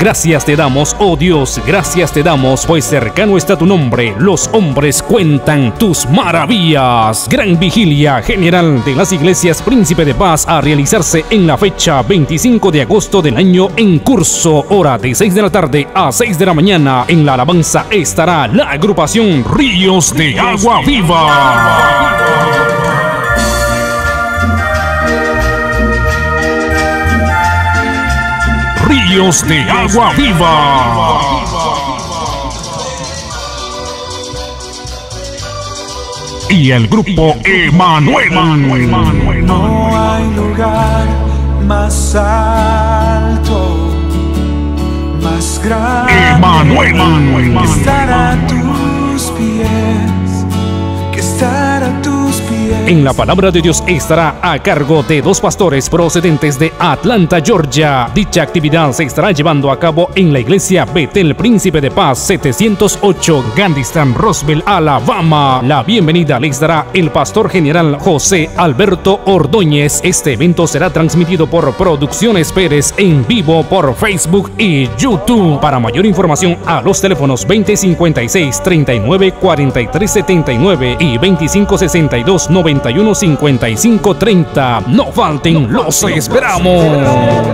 Gracias te damos, oh Dios, gracias te damos, pues cercano está tu nombre. Los hombres cuentan tus maravillas. Gran vigilia general de las iglesias Príncipe de Paz a realizarse en la fecha 25 de agosto del año en curso. Hora de 6 de la tarde a 6 de la mañana. En la alabanza estará la agrupación Ríos de Agua Viva. Ríos de Agua Viva. Y el grupo Emanuel. No hay lugar más alto, más grande. Emanuel. Estar a tus pies, que estar a tus pies. En la palabra de Dios estará a cargo de dos pastores procedentes de Atlanta, Georgia. Dicha actividad se estará llevando a cabo en la iglesia Betel Príncipe de Paz 708 Gandhistan, Roswell, Alabama. La bienvenida les dará el pastor general José Alberto Ordóñez. Este evento será transmitido por Producciones Pérez en vivo por Facebook y YouTube. Para mayor información a los teléfonos 2056 39 43 79 y 2562 91 55 30. No falten, los esperamos.